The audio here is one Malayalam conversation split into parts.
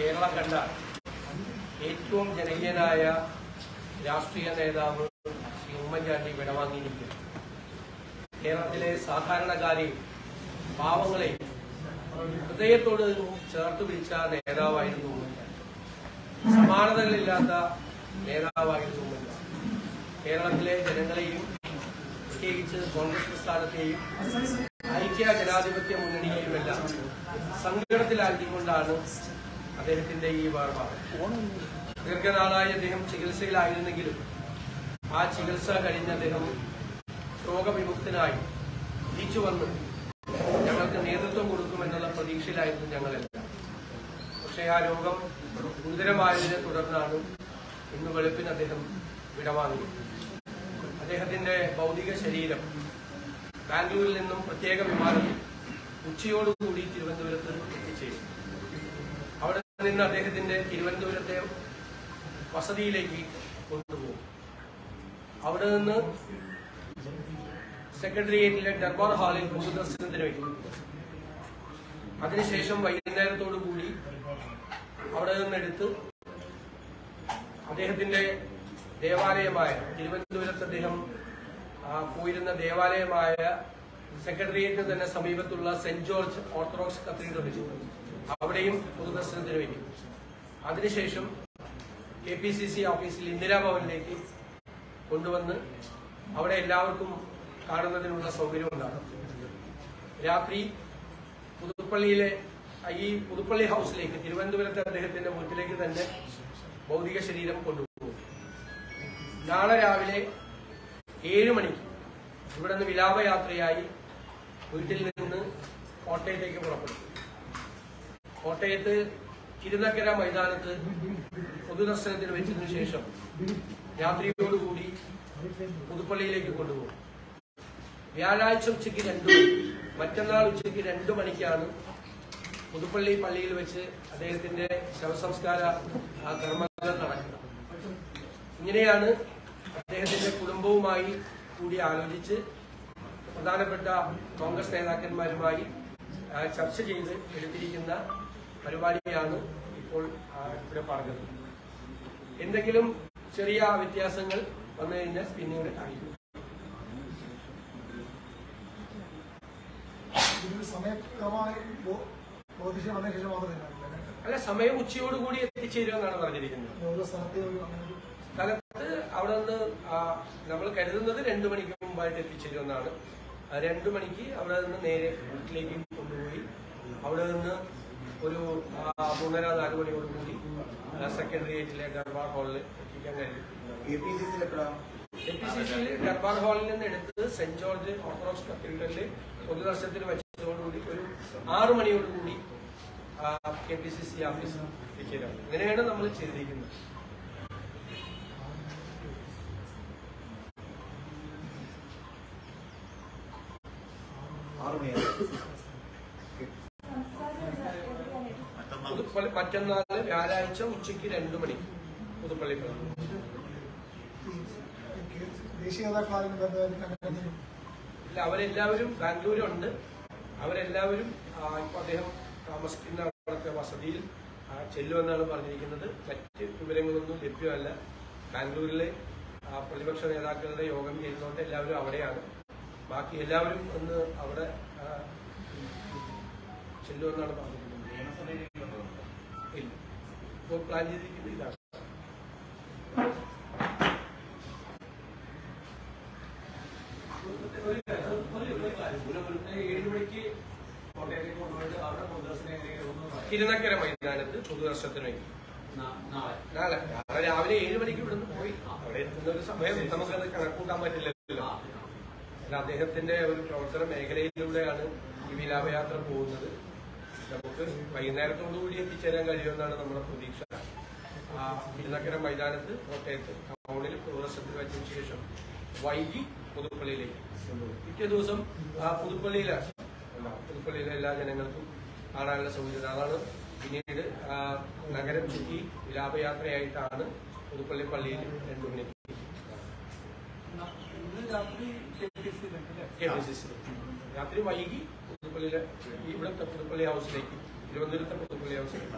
കേരളം കണ്ട ഏറ്റവും ജനകീയനായ രാഷ്ട്രീയ നേതാവ് ശ്രീ ഉമ്മൻചാണ്ടി വിടവാങ്ങിയിരിക്കുന്നു. കേരളത്തിലെ സാധാരണക്കാരെയും പാവങ്ങളെയും ഹൃദയത്തോട് ചേർത്ത് പിടിച്ച നേതാവായിരുന്നു ഉമ്മൻചാണ്ടി. സമാനതകളില്ലാത്ത നേതാവായിരുന്നു ഉമ്മൻചാണ്ടി. കേരളത്തിലെ ജനങ്ങളെയും പ്രത്യേകിച്ച് കോൺഗ്രസ് പ്രസ്ഥാനത്തെയും ഐക്യ ജനാധിപത്യ മുന്നണിയെയുമെല്ലാം സങ്കടത്തിലാക്കിക്കൊണ്ടാണ് അദ്ദേഹത്തിന്റെ ഈ വേർപാട് ദീർഘനാളായി അദ്ദേഹം ചികിത്സയിലായിരുന്നെങ്കിലും ആ ചികിത്സ കഴിഞ്ഞ അദ്ദേഹം രോഗവിമുക്തനായി തിരിച്ചു വന്ന് ഞങ്ങൾക്ക് നേതൃത്വം കൊടുക്കുമെന്നുള്ള പ്രതീക്ഷയിലായിരുന്നു ഞങ്ങളെല്ലാം. പക്ഷേ ആ രോഗം ഗുരുതരമായതിനെ തുടർന്നാണ് ഇന്ന് വെളുപ്പിന് അദ്ദേഹം വിടവാങ്ങിയത് അദ്ദേഹത്തിന്റെ ഭൗതിക ശരീരം ബാംഗ്ലൂരിൽ നിന്നും പ്രത്യേക വിമാനത്തിൽ ഉച്ചയോടുകൂടി തിരുവനന്തപുരം നിന്ന് അദ്ദേഹത്തിന്റെ തിരുവനന്തപുരത്തെ വസതിയിലേക്ക് കൊണ്ടുപോകും. അവിടെ നിന്ന് സെക്രട്ടേറിയറ്റിലെ ദർബാർ ഹാളിൽ പൊതുദർശനത്തിന് വയ്ക്കും അതിനുശേഷം വൈകുന്നേരത്തോടു കൂടി അവിടെ നിന്നെടുത്ത് അദ്ദേഹത്തിന്റെ ദേവാലയമായ തിരുവനന്തപുരത്ത് അദ്ദേഹം പോയിരുന്ന ദേവാലയമായ സെക്രട്ടേറിയറ്റിന് തന്നെ സമീപത്തുള്ള സെന്റ് ജോർജ് ഓർത്തഡോക്സ് കത്തീഡ്രലിൽ അവിടെയും പൊതുദർശനത്തിന് വയ്ക്കും അതിനുശേഷം കെ പി സി സി ഓഫീസിൽ ഇന്ദിരാഭവനിലേക്ക് കൊണ്ടുവന്ന് അവിടെ എല്ലാവർക്കും കാണുന്നതിനുള്ള സൗകര്യം ഉണ്ടാകും. രാത്രി പുതുപ്പള്ളിയിലെ ഈ പുതുപ്പള്ളി ഹൗസിലേക്ക് തിരുവനന്തപുരത്തെ അദ്ദേഹത്തിന്റെ മുറ്റിലേക്ക് തന്നെ ഭൗതിക ശരീരം കൊണ്ടുപോകും. നാളെ രാവിലെ ഏഴ് മണിക്ക് ഇവിടെ നിന്ന് വിലാപയാത്രയായി വീട്ടിൽ നിന്ന് കോട്ടയത്തേക്ക് പുറപ്പെടും. കോട്ടയത്ത് ഇരുന്നക്കര മൈതാനത്ത് പൊതുദർശനത്തിന് വെച്ചതിനു ശേഷം രാത്രിയോടുകൂടി പുതുപ്പള്ളിയിലേക്ക് കൊണ്ടുപോകും. വ്യാഴാഴ്ച ഉച്ചയ്ക്ക് രണ്ടു മറ്റന്നാൾ ഉച്ചയ്ക്ക് രണ്ടു മണിക്കാണ് പുതുപ്പള്ളി പള്ളിയിൽ വെച്ച് അദ്ദേഹത്തിന്റെ ശവസംസ്കാര കർമ്മങ്ങൾ നടക്കുന്നത്. ഇങ്ങനെയാണ് അദ്ദേഹത്തിന്റെ കുടുംബവുമായി കൂടി ആലോചിച്ച് പ്രധാനപ്പെട്ട കോൺഗ്രസ് നേതാക്കന്മാരുമായി ചർച്ച ചെയ്ത് എടുത്തിരിക്കുന്ന പരിപാടിയാണ് ഇപ്പോൾ ഇവിടെ പറഞ്ഞത്. എന്തെങ്കിലും ചെറിയ വ്യത്യാസങ്ങൾ വന്നു കഴിഞ്ഞാൽ പിന്നീട് അറിയിക്കും. അല്ല? സമയം ഉച്ചയോടുകൂടി എത്തിച്ചേരുമെന്നാണ് പറഞ്ഞിരിക്കുന്നത്. സ്ഥലത്ത് അവിടെ നിന്ന് നമ്മൾ കരുതുന്നത് രണ്ടു മണിക്ക് മുമ്പായിട്ട് എത്തിച്ചേരുമെന്നാണ് രണ്ടു മണിക്ക് അവിടെ നിന്ന് നേരെ വീട്ടിലേക്ക് കൊണ്ടുപോയി. അവിടെ നിന്ന് ഒരു മൂന്നര നാല് മണിയോടുകൂടി സെക്രട്ടേറിയറ്റിലെ ദർബാർ ഹാളിൽ എത്തിക്കാൻ കഴിയും എ പി സി സിയിൽ ദർബാർ ഹാളിൽ നിന്ന് എടുത്ത് സെന്റ് ജോർജ് ഓർത്തഡോക്സ് കത്തീഡ്രലിൽ പൊതുദർശനത്തിന് വെച്ചതോടുകൂടി ഒരു ആറു മണിയോടുകൂടി K P C C office എത്തിച്ചേരാം. ഇങ്ങനെയാണ് നമ്മൾ ചെയ്തിരിക്കുന്നത്. പുതുപ്പള്ളി മറ്റന്നാൾ വ്യാഴാഴ്ച ഉച്ചയ്ക്ക് രണ്ടു മണി പുതുപ്പള്ളി ഇല്ല അവരെല്ലാവരും ബാംഗ്ലൂരുണ്ട് അവരെല്ലാവരും ഇപ്പൊ അദ്ദേഹം താമസിക്കുന്ന അവിടുത്തെ വസതിയിൽ ചെല്ലുമെന്നാണ് പറഞ്ഞിരിക്കുന്നത് മറ്റ് വിവരങ്ങളൊന്നും ലഭ്യമല്ല ബാംഗ്ലൂരിലെ പ്രതിപക്ഷ നേതാക്കളുടെ യോഗം ചെയ്യുന്നതുകൊണ്ട് എല്ലാവരും അവിടെയാണ് ബാക്കി എല്ലാവരും ഒന്ന് അവിടെ ചെല്ലുമെന്നാണ് പറഞ്ഞിരിക്കുന്നത് ഇല്ല. ഇപ്പോൾ പ്ലാൻ ചെയ്തിരിക്കുന്നത് ഇതാണ് കിരുനക്കര മൈതാനത്ത് പൊതുദർശനത്തിന് വേണ്ടി. നാളെ. നാളെ. രാവിലെ ഏഴ് മണിക്ക് ഇവിടുന്ന് പോയി. അവിടെ എത്തുന്ന ഒരു സമയം നമുക്കത് കണക്കൂട്ടാൻ പറ്റില്ലല്ലോ. അല്ല, അദ്ദേഹത്തിന്റെ ഒരു പ്രവർത്തന മേഖലയിലൂടെയാണ് ഈ വിലാപയാത്ര പോകുന്നത്. നമുക്ക് വൈകുന്നേരത്തോടുകൂടി എത്തിച്ചേരാൻ കഴിയുമെന്നാണ് നമ്മുടെ പ്രതീക്ഷ. ആ തിരുനക്കര മൈതാനത്ത് കോട്ടയത്ത് ടൗണിൽ പ്രദർശനത്തിൽ വച്ചതിന് ശേഷം വൈകി പുതുപ്പള്ളിയിലേക്ക് പിറ്റേ ദിവസം പുതുപ്പള്ളിയിലെ. പുതുപ്പള്ളിയിലെ എല്ലാ ജനങ്ങൾക്കും കാണാനുള്ള സൗകര്യം. അതാണ് പിന്നീട് നഗരം ചുറ്റി വിലാപയാത്രയായിട്ടാണ് പുതുപ്പള്ളി പള്ളിയിൽ രണ്ടു മണിക്ക് കെ പി സി സി രാത്രി വൈകി പുതുപ്പള്ളിയിലെ ഇവിടുത്തെ പുതുപ്പള്ളി ഹൗസിലേക്ക് തിരുവനന്തപുരത്തെ പുതുപ്പള്ളി ഹൗസിലേക്ക്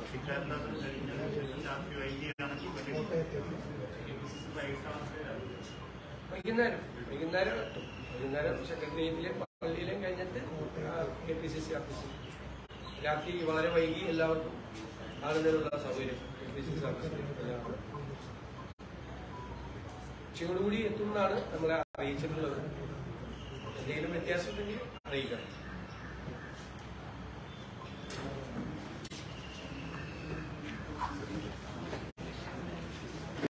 വൈകുന്നേരം വൈകുന്നേരം വൈകുന്നേരം സെക്രട്ടേറിയറ്റിലെ പള്ളിയിലും കഴിഞ്ഞിട്ട് കെ പി സി സി ഓഫീസിൽ രാത്രി വളരെ വൈകി എല്ലാവർക്കും ആകുന്നതിനുള്ള സൗകര്യം കെ പി സി സി ഓഫീസിൽ എല്ലാവർക്കും. ഉച്ചയോടുകൂടി എത്തുമെന്നാണ് നമ്മളെ അറിയിച്ചിട്ടുള്ളത്. रेल में क्या